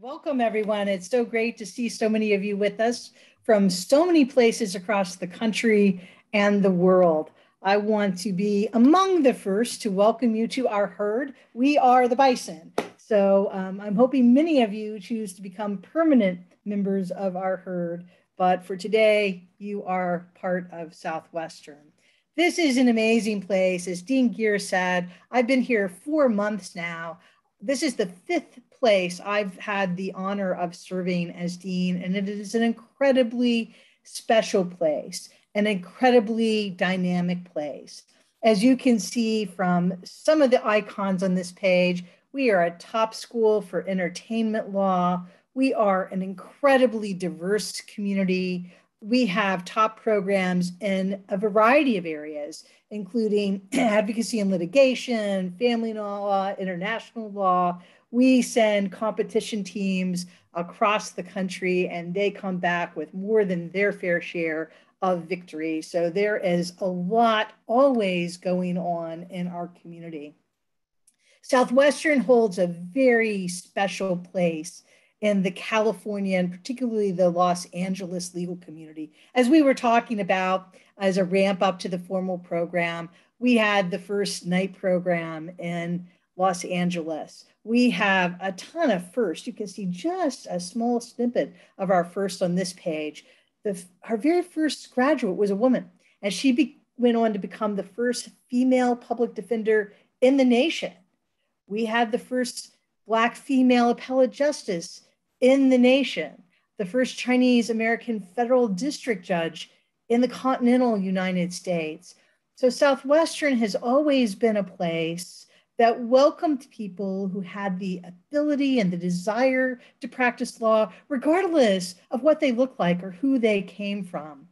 Welcome, everyone. It's so great to see so many of you with us from so many places across the country and the world. I want to be among the first to welcome you to our herd. We are the bison. So um, I'm hoping many of you choose to become permanent members of our herd. But for today, you are part of Southwestern. This is an amazing place. As Dean Gear said, I've been here four months now. This is the fifth place I've had the honor of serving as dean, and it is an incredibly special place, an incredibly dynamic place. As you can see from some of the icons on this page, we are a top school for entertainment law. We are an incredibly diverse community. We have top programs in a variety of areas, including advocacy and litigation, family law, international law, we send competition teams across the country and they come back with more than their fair share of victory. So there is a lot always going on in our community. Southwestern holds a very special place in the California and particularly the Los Angeles legal community. As we were talking about as a ramp up to the formal program, we had the first night program in Los Angeles. We have a ton of first. You can see just a small snippet of our first on this page. The, our very first graduate was a woman, and she be, went on to become the first female public defender in the nation. We had the first Black female appellate justice in the nation, the first Chinese American federal district judge in the continental United States. So Southwestern has always been a place that welcomed people who had the ability and the desire to practice law, regardless of what they looked like or who they came from.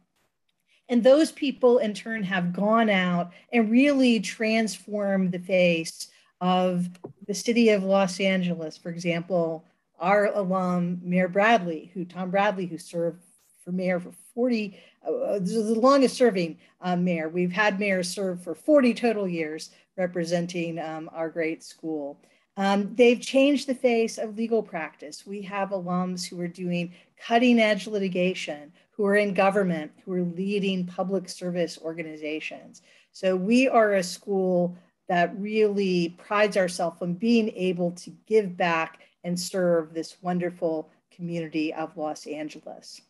And those people, in turn, have gone out and really transformed the face of the city of Los Angeles. For example, our alum, Mayor Bradley, who Tom Bradley, who served for mayor for 40, uh, this is the longest serving uh, mayor. We've had mayors serve for 40 total years representing um, our great school. Um, they've changed the face of legal practice. We have alums who are doing cutting edge litigation, who are in government, who are leading public service organizations. So we are a school that really prides ourselves on being able to give back and serve this wonderful community of Los Angeles.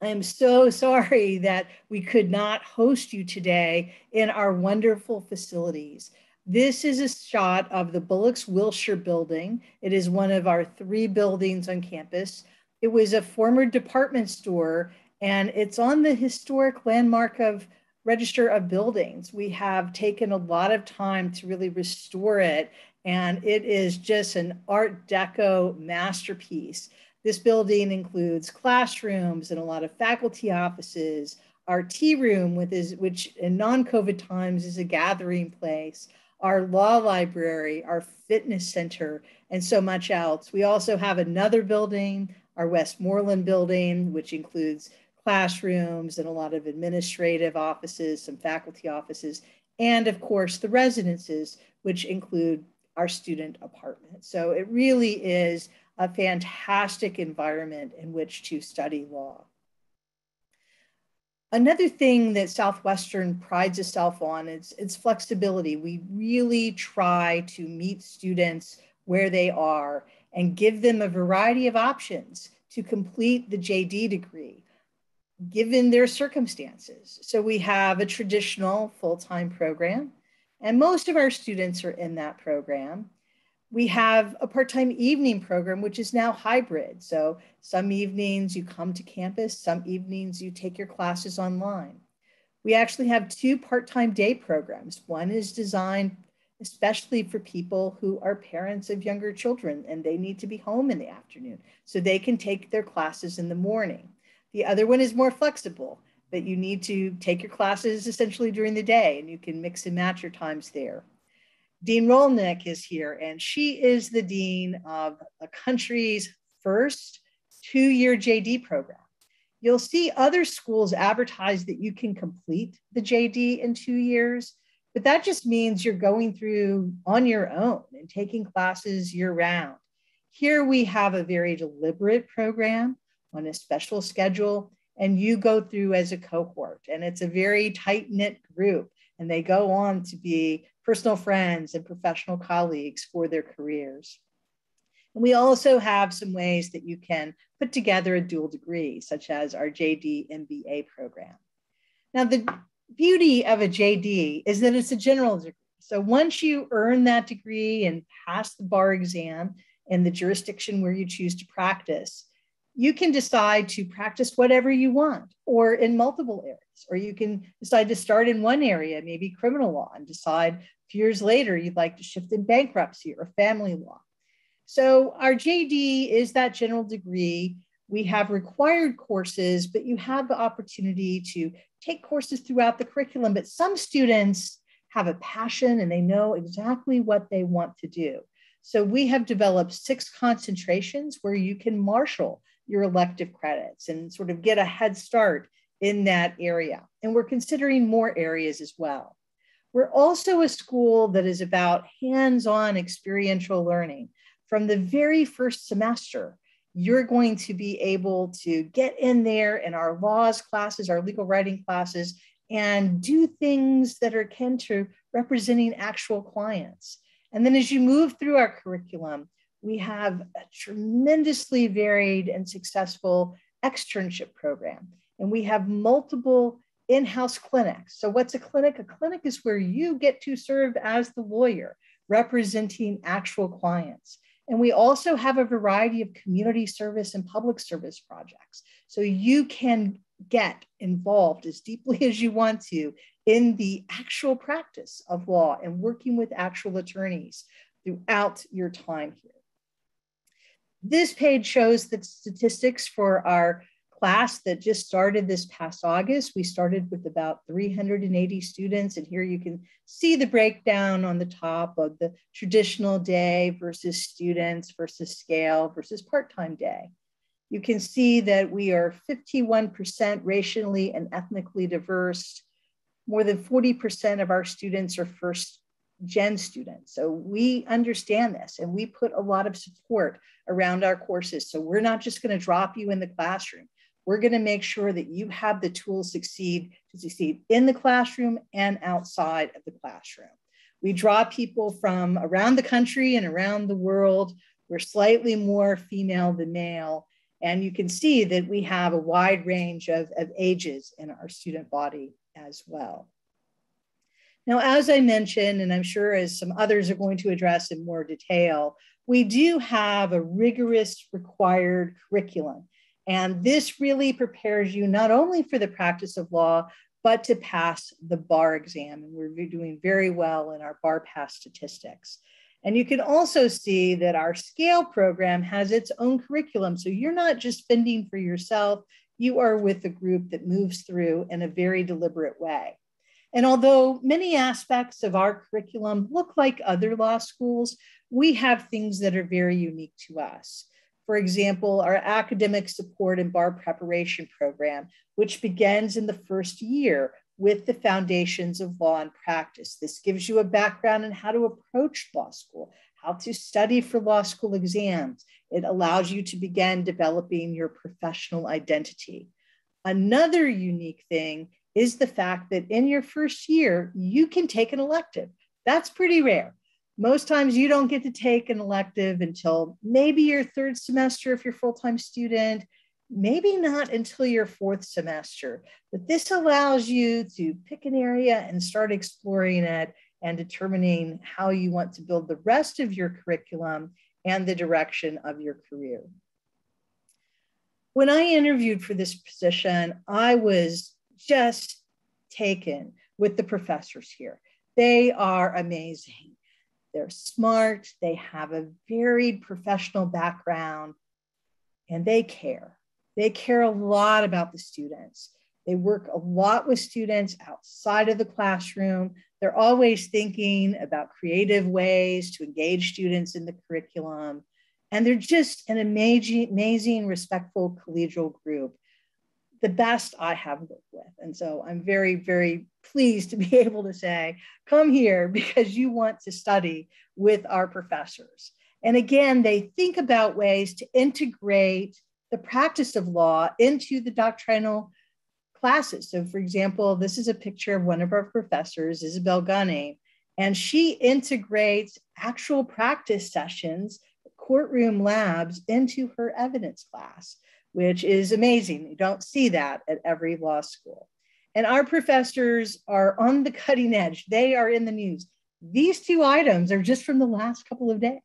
I am so sorry that we could not host you today in our wonderful facilities. This is a shot of the Bullocks Wilshire building. It is one of our three buildings on campus. It was a former department store and it's on the historic landmark of Register of Buildings. We have taken a lot of time to really restore it and it is just an Art Deco masterpiece. This building includes classrooms and a lot of faculty offices, our tea room, with is, which in non-COVID times is a gathering place, our law library, our fitness center, and so much else. We also have another building, our Westmoreland building, which includes classrooms and a lot of administrative offices, some faculty offices, and of course the residences, which include our student apartments. So it really is a fantastic environment in which to study law. Another thing that Southwestern prides itself on is its flexibility. We really try to meet students where they are and give them a variety of options to complete the JD degree, given their circumstances. So we have a traditional full-time program, and most of our students are in that program we have a part-time evening program, which is now hybrid. So some evenings you come to campus, some evenings you take your classes online. We actually have two part-time day programs. One is designed especially for people who are parents of younger children and they need to be home in the afternoon so they can take their classes in the morning. The other one is more flexible that you need to take your classes essentially during the day and you can mix and match your times there. Dean Rolnick is here, and she is the dean of the country's first two year JD program. You'll see other schools advertise that you can complete the JD in two years, but that just means you're going through on your own and taking classes year round. Here we have a very deliberate program on a special schedule, and you go through as a cohort, and it's a very tight knit group, and they go on to be personal friends and professional colleagues for their careers. And we also have some ways that you can put together a dual degree, such as our JD MBA program. Now, the beauty of a JD is that it's a general degree. So once you earn that degree and pass the bar exam in the jurisdiction where you choose to practice, you can decide to practice whatever you want or in multiple areas, or you can decide to start in one area, maybe criminal law, and decide a few years later you'd like to shift in bankruptcy or family law. So our JD is that general degree. We have required courses, but you have the opportunity to take courses throughout the curriculum. But some students have a passion and they know exactly what they want to do. So we have developed six concentrations where you can marshal your elective credits and sort of get a head start in that area. And we're considering more areas as well. We're also a school that is about hands on experiential learning. From the very first semester, you're going to be able to get in there in our laws classes, our legal writing classes, and do things that are akin to representing actual clients. And then as you move through our curriculum, we have a tremendously varied and successful externship program. And we have multiple in house clinics. So, what's a clinic? A clinic is where you get to serve as the lawyer representing actual clients. And we also have a variety of community service and public service projects. So, you can get involved as deeply as you want to in the actual practice of law and working with actual attorneys throughout your time here. This page shows the statistics for our class that just started this past August. We started with about 380 students, and here you can see the breakdown on the top of the traditional day versus students versus scale versus part-time day. You can see that we are 51% racially and ethnically diverse. More than 40% of our students are first gen students. So we understand this and we put a lot of support around our courses. So we're not just going to drop you in the classroom. We're going to make sure that you have the tools succeed to succeed in the classroom and outside of the classroom. We draw people from around the country and around the world. We're slightly more female than male. And you can see that we have a wide range of, of ages in our student body as well. Now, as I mentioned, and I'm sure as some others are going to address in more detail, we do have a rigorous required curriculum. And this really prepares you not only for the practice of law, but to pass the bar exam. And we're doing very well in our bar pass statistics. And you can also see that our scale program has its own curriculum. So you're not just fending for yourself, you are with a group that moves through in a very deliberate way. And although many aspects of our curriculum look like other law schools, we have things that are very unique to us. For example, our academic support and bar preparation program, which begins in the first year with the foundations of law and practice. This gives you a background in how to approach law school, how to study for law school exams. It allows you to begin developing your professional identity. Another unique thing is the fact that in your first year, you can take an elective. That's pretty rare. Most times you don't get to take an elective until maybe your third semester if you're full-time student, maybe not until your fourth semester. But this allows you to pick an area and start exploring it and determining how you want to build the rest of your curriculum and the direction of your career. When I interviewed for this position, I was just taken with the professors here. They are amazing. They're smart, they have a varied professional background, and they care. They care a lot about the students. They work a lot with students outside of the classroom. They're always thinking about creative ways to engage students in the curriculum. And they're just an amazing, amazing respectful collegial group the best I have worked with. And so I'm very, very pleased to be able to say, come here because you want to study with our professors. And again, they think about ways to integrate the practice of law into the doctrinal classes. So, for example, this is a picture of one of our professors, Isabelle Gunning, and she integrates actual practice sessions, courtroom labs into her evidence class, which is amazing. You don't see that at every law school. And our professors are on the cutting edge, they are in the news. These two items are just from the last couple of days.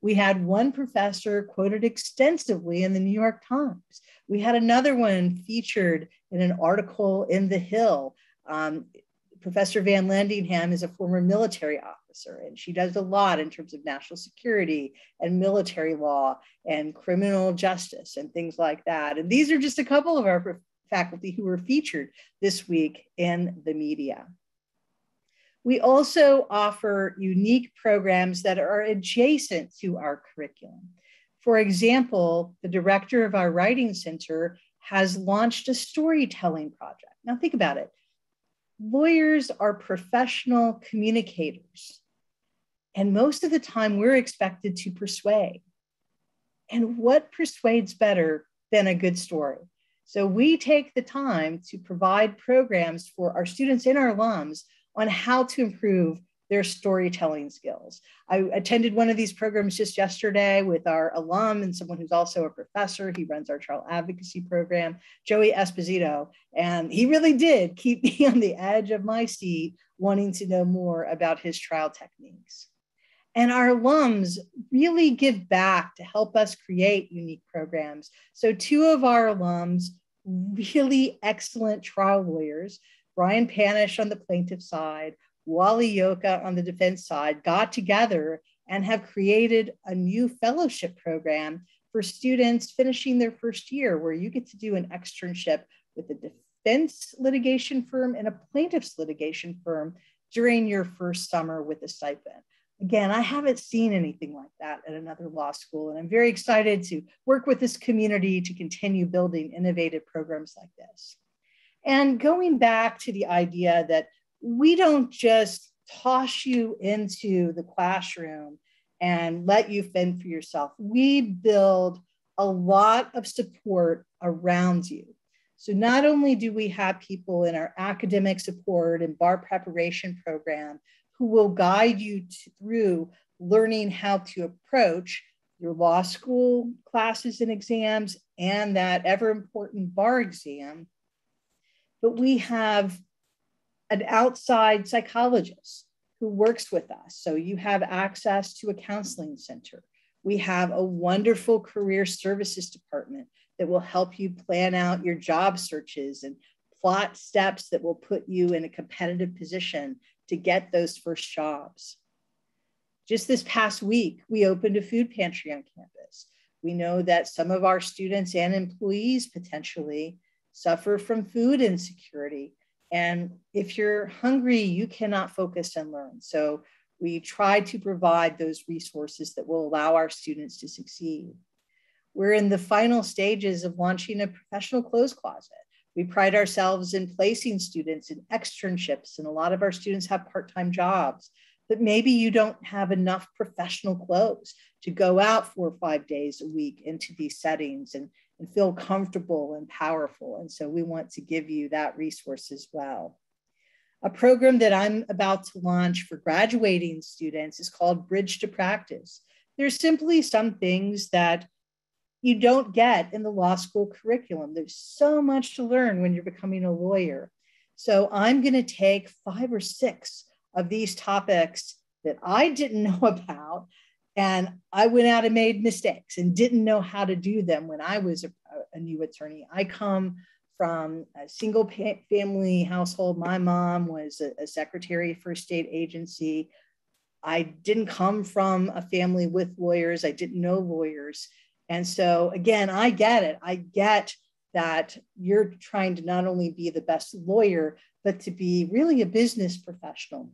We had one professor quoted extensively in the New York Times. We had another one featured in an article in The Hill. Um, Professor Van Landingham is a former military officer, and she does a lot in terms of national security and military law and criminal justice and things like that. And these are just a couple of our faculty who were featured this week in the media. We also offer unique programs that are adjacent to our curriculum. For example, the director of our writing center has launched a storytelling project. Now, think about it lawyers are professional communicators, and most of the time we're expected to persuade. And what persuades better than a good story? So, we take the time to provide programs for our students and our alums on how to improve their storytelling skills. I attended one of these programs just yesterday with our alum and someone who's also a professor. He runs our child advocacy program, Joey Esposito. And he really did keep me on the edge of my seat, wanting to know more about his trial techniques. And our alums really give back to help us create unique programs. So, two of our alums, really excellent trial lawyers, Brian Panish on the plaintiff side, Wally Yoka on the defense side, got together and have created a new fellowship program for students finishing their first year, where you get to do an externship with a defense litigation firm and a plaintiff's litigation firm during your first summer with a stipend. Again, I haven't seen anything like that at another law school, and I'm very excited to work with this community to continue building innovative programs like this. And going back to the idea that we don't just toss you into the classroom and let you fend for yourself. We build a lot of support around you. So not only do we have people in our academic support and bar preparation program who will guide you through learning how to approach your law school classes and exams and that ever important bar exam, but we have an outside psychologist who works with us. So you have access to a counseling center. We have a wonderful career services department that will help you plan out your job searches and plot steps that will put you in a competitive position to get those first jobs. Just this past week, we opened a food pantry on campus. We know that some of our students and employees potentially suffer from food insecurity and if you're hungry, you cannot focus and learn. So we try to provide those resources that will allow our students to succeed. We're in the final stages of launching a professional clothes closet. We pride ourselves in placing students in externships, and a lot of our students have part time jobs. But maybe you don't have enough professional clothes to go out four or five days a week into these settings and, and feel comfortable and powerful. And so we want to give you that resource as well. A program that I'm about to launch for graduating students is called Bridge to Practice. There's simply some things that you don't get in the law school curriculum. There's so much to learn when you're becoming a lawyer. So I'm going to take five or six of these topics that I didn't know about and I went out and made mistakes and didn't know how to do them when I was a, a new attorney. I come from a single family household. My mom was a, a secretary for a state agency. I didn't come from a family with lawyers. I didn't know lawyers. And so, again, I get it. I get that you're trying to not only be the best lawyer, but to be really a business professional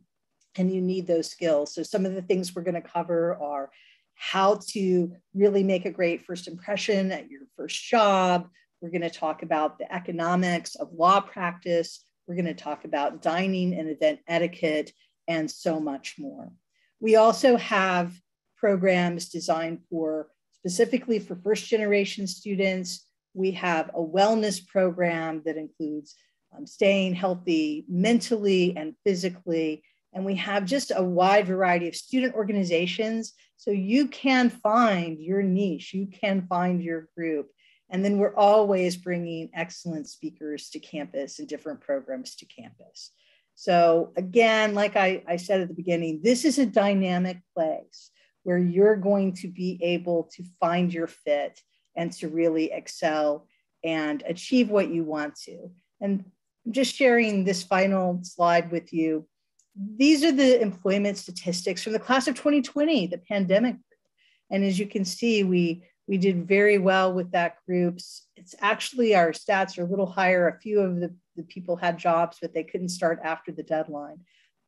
and you need those skills. So some of the things we're going to cover are how to really make a great first impression at your first job. We're going to talk about the economics of law practice. We're going to talk about dining and event etiquette and so much more. We also have programs designed for specifically for first generation students. We have a wellness program that includes um, staying healthy mentally and physically. And we have just a wide variety of student organizations. So you can find your niche, you can find your group. And then we're always bringing excellent speakers to campus and different programs to campus. So, again, like I, I said at the beginning, this is a dynamic place where you're going to be able to find your fit and to really excel and achieve what you want to. And I'm just sharing this final slide with you. These are the employment statistics from the class of 2020, the pandemic. And as you can see, we, we did very well with that group. It's actually our stats are a little higher. A few of the, the people had jobs, but they couldn't start after the deadline.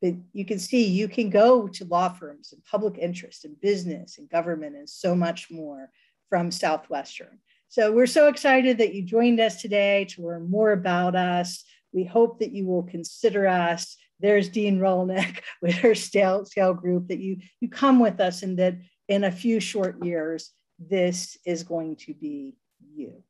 But you can see you can go to law firms and public interest and business and government and so much more from Southwestern. So we're so excited that you joined us today to learn more about us. We hope that you will consider us. There's Dean Rolnick with her scale, scale group, that you, you come with us and that in a few short years, this is going to be you.